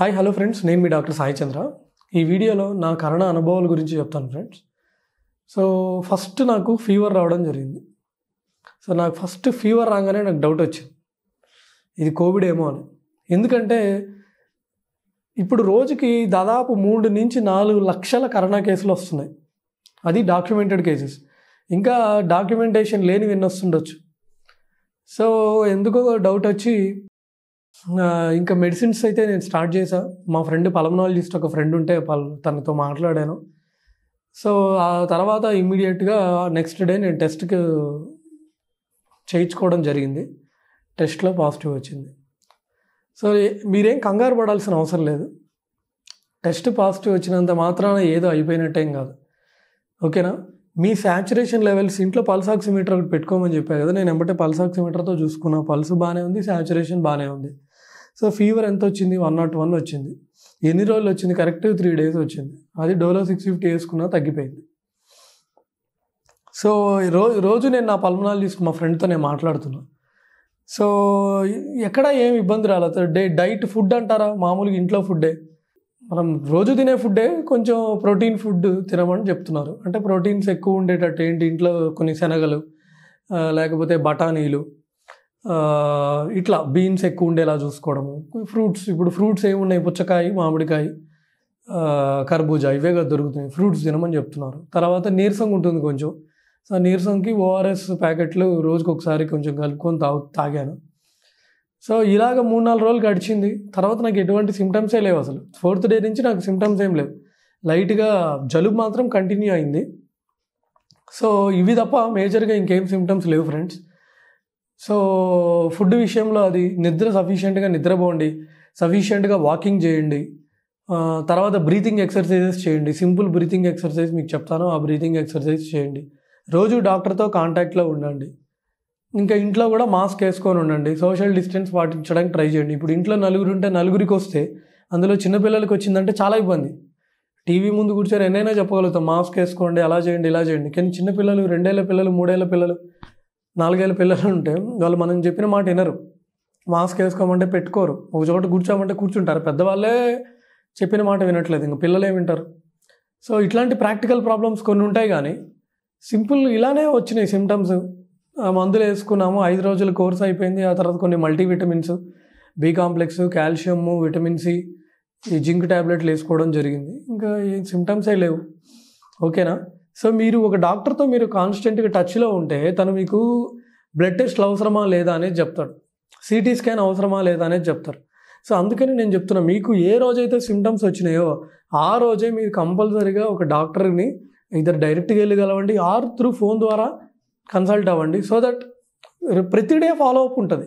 Hi hello friends నేను మీ doctor Sai చంద్ర. ఈ వీడియోలో నా కరోనా అనుభవాల గురించి చెప్తాను ఫ్రెండ్స్ సో ఫస్ట్ నాకు ఫీవర్ రావడం జరిగింది. సో నాకు ఫస్ట్ ఫీవర్ రాగానే నాకు డౌట్ వచ్చింది. ఇది కోవిడ్ ఏమో అని. ఎందుకంటే ఇప్పుడు రోజుకి దాదాపు మూడు నుంచి నాలుగు లక్షల కరోనా కేసులు వస్తున్నాయి. అది డాక్యుమెంటెడ్ కేసెస్ ఇంకా డాక్యుమెంటేషన్ లేనివి ఎన్ని వస్తుండొచ్చు. సో ఎందుకో డౌట్ వచ్చి ఇంకా మెడిసిన్స్ అయితే నేను స్టార్ట్ చేశా. మా ఫ్రెండ్ పలమనాలజిస్ట్ ఒక ఫ్రెండ్ ఉంటే పల్ తనతో మాట్లాడాను. సో ఆ తర్వాత ఇమ్మీడియట్గా నెక్స్ట్ డే నేను టెస్ట్కి చేయించుకోవడం జరిగింది. టెస్ట్లో పాజిటివ్ వచ్చింది. సో మీరేం కంగారు పడాల్సిన అవసరం లేదు. టెస్ట్ పాజిటివ్ వచ్చినంత మాత్రాన ఏదో అయిపోయినట్టేం కాదు. ఓకేనా? మీ శాచురేషన్ లెవెల్స్ ఇంట్లో పల్స్ ఆక్సిమీటర్ ఒకటి పెట్టుకోమని చెప్పారు కదా నేను ఎంబటే పల్స్ ఆక్సిమీటర్తో చూసుకున్నా. పల్స్ బాగానే ఉంది శాచురేషన్ బాగానే ఉంది. సో ఫీవర్ ఎంత వచ్చింది? వన్ నాట్ వన్ వచ్చింది. ఎన్ని రోజులు వచ్చింది? కరెక్ట్ త్రీ డేస్ వచ్చింది. అది డోలో సిక్స్ ఫిఫ్టీ వేసుకున్నా తగ్గిపోయింది. సో రోజు రోజు నేను నా పల్మనాలజిస్ట్ మా ఫ్రెండ్తో నేను మాట్లాడుతున్నా. సో ఎక్కడ ఏం ఇబ్బంది రాలేదు డే డైట్ ఫుడ్ అంటారా? మామూలుగా ఇంట్లో ఫుడ్డే మనం రోజు తినే ఫుడ్డే కొంచెం ప్రోటీన్ ఫుడ్ తినమని చెప్తున్నారు. అంటే ప్రోటీన్స్ ఎక్కువ ఉండేటట్టు ఏంటి? ఇంట్లో కొన్ని శనగలు లేకపోతే బఠానీలు ఇట్లా బీన్స్ ఎక్కువ ఉండేలా చూసుకోవడము. ఫ్రూట్స్ ఇప్పుడు ఫ్రూట్స్ ఏమున్నాయి? పుచ్చకాయ మామిడికాయ కర్బూజా ఇవే కదా దొరుకుతాయి ఫ్రూట్స్ తినమని చెప్తున్నారు. తర్వాత నీరసంగా ఉంటుంది కొంచెం. సో నీరసంకి ఓఆర్ఎస్ ప్యాకెట్లు రోజుకొకసారి కొంచెం కలుపుకొని తాగు తాగాను. సో ఇలాగ మూడు నాలుగు రోజులు గడిచింది. తర్వాత నాకు ఎటువంటి సిమ్టమ్సే లేవు అసలు. ఫోర్త్ డే నుంచి నాకు సిమ్టమ్స్ ఏం లేవు. లైట్గా జలుబు మాత్రం కంటిన్యూ అయింది. సో ఇవి తప్ప మేజర్గా ఇంకేం సిమ్టమ్స్ లేవు ఫ్రెండ్స్ సో ఫుడ్ విషయంలో అది నిద్ర సఫిషియెంట్గా నిద్రపోండి. సఫిషియెంట్గా వాకింగ్ చేయండి. తర్వాత బ్రీతింగ్ ఎక్సర్సైజెస్ చేయండి. సింపుల్ బ్రీతింగ్ ఎక్సర్సైజ్ మీకు చెప్తాను. ఆ బ్రీతింగ్ ఎక్సర్సైజ్ చేయండి. రోజు డాక్టర్తో కాంటాక్ట్లో ఉండండి. ఇంకా ఇంట్లో కూడా మాస్క్ వేసుకొని ఉండండి. సోషల్ డిస్టెన్స్ పాటించడానికి ట్రై చేయండి. ఇప్పుడు ఇంట్లో నలుగురు ఉంటే నలుగురికి వస్తే అందులో చిన్నపిల్లలకి వచ్చిందంటే చాలా ఇబ్బంది. టీవీ ముందు కూర్చొని ఎన్నైనా చెప్పగలుగుతాం. మాస్క్ వేసుకోండి అలా చేయండి ఇలా చేయండి. కానీ చిన్నపిల్లలు రెండేళ్ళ పిల్లలు మూడేళ్ళ పిల్లలు నాలుగేళ్ళ పిల్లలు ఉంటే వాళ్ళు మనం చెప్పిన మాట వినరు. మాస్క్ వేసుకోమంటే పెట్టుకోరు. ఒక చోట కూర్చోమంటే కూర్చుంటారు. పెద్దవాళ్ళే చెప్పిన మాట వినట్లేదు. ఇంకా పిల్లలే వింటారు? సో ఇట్లాంటి ప్రాక్టికల్ ప్రాబ్లమ్స్ కొన్ని ఉంటాయి కానీ సింపుల్ ఇలానే వచ్చినాయి సిమ్టమ్స్ మందులు వేసుకున్నాము. ఐదు రోజుల కోర్స్ అయిపోయింది. ఆ తర్వాత కొన్ని multivitamins B complex calcium vitamin C ఈ జింక్ ట్యాబ్లెట్లు వేసుకోవడం జరిగింది. ఇంకా ఏ సిమ్టమ్సే లేవు. ఓకేనా? సో మీరు ఒక డాక్టర్తో మీరు కాన్స్టెంట్గా టచ్లో ఉంటే తను మీకు బ్లడ్ టెస్ట్లు అవసరమా లేదా అనేది చెప్తాడు. సిటీ స్కాన్ అవసరమా లేదా అనేది చెప్తారు సో అందుకని నేను చెప్తున్నా మీకు ఏ రోజైతే సిమ్టమ్స్ వచ్చినాయో ఆ రోజే మీరు కంపల్సరీగా ఒక డాక్టర్ని ఇద్దరు డైరెక్ట్గా వెళ్ళి కలవండి ఆర్ త్రూ ఫోన్ ద్వారా కన్సల్ట్ అవ్వండి. సో దట్ ప్రతి డే ఫాలో అప్ ఉంటుంది.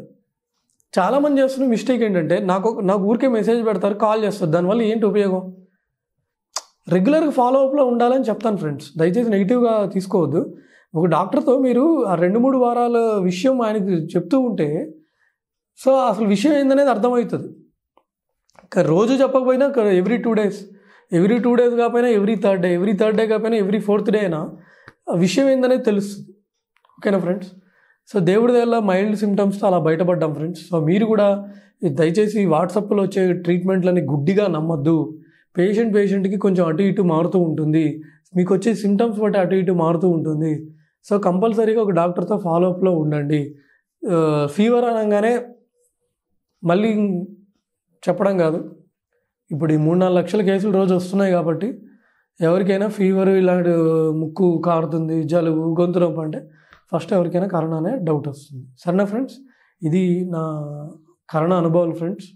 చాలామంది చేస్తున్న మిస్టేక్ ఏంటంటే నాకు నాకు ఊరికే మెసేజ్ పెడతారు కాల్ చేస్తారు. దానివల్ల ఏంటి ఉపయోగం? రెగ్యులర్గా ఫాలో అప్లో ఉండాలని చెప్తాను ఫ్రెండ్స్ దయచేసి నెగిటివ్గా తీసుకోవద్దు. ఒక డాక్టర్తో మీరు ఆ రెండు మూడు వారాల విషయం ఆయనకి చెప్తూ ఉంటే సో అసలు విషయం ఏందనేది అర్థమవుతుంది. రోజు చెప్పకపోయినా every two days every two days కాకపోయినా every third day every third day కాకపోయినా ఎవ్రీ ఫోర్త్ డే అయినా విషయం ఏందనేది తెలుస్తుంది. ఓకేనా ఫ్రెండ్స్? సో దేవుడి దగ్గర మైల్డ్ సిమ్టమ్స్తో అలా బయటపడ్డాం ఫ్రెండ్స్. సో మీరు కూడా దయచేసి వాట్సాప్లో వచ్చే ట్రీట్మెంట్లని గుడ్డిగా నమ్మొద్దు. పేషెంట్ పేషెంట్కి కొంచెం అటు ఇటు మారుతూ ఉంటుంది. మీకు వచ్చే సిమ్టమ్స్ బట్టి అటు ఇటు మారుతూ ఉంటుంది. సో కంపల్సరీగా ఒక డాక్టర్తో ఫాలోఅప్లో ఉండండి. ఫీవర్ అనగానే మళ్ళీ చెప్పడం కాదు. ఇప్పుడు ఈ మూడు నాలుగు లక్షల కేసులు రోజు వస్తున్నాయి కాబట్టి ఎవరికైనా ఫీవర్ ఇలాంటి ముక్కు కారుతుంది జలుబు గొంతు నొప్పి అంటే ఫస్ట్ ఎవరికైనా కరోనా అనే డౌట్ వస్తుంది. సరేనా ఫ్రెండ్స్ ఇది నా కరోనా అనుభవాలు ఫ్రెండ్స్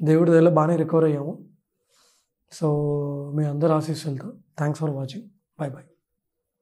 దేవుడి దగ్గర బాగానే రికవర్ అయ్యాము. సో మీ అందరు ఆశీస్సులతో thanks for watching bye bye